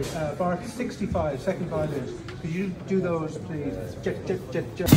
Uh, bar 65, second violins. Could you do those, please? Jet, jet, jet, jet.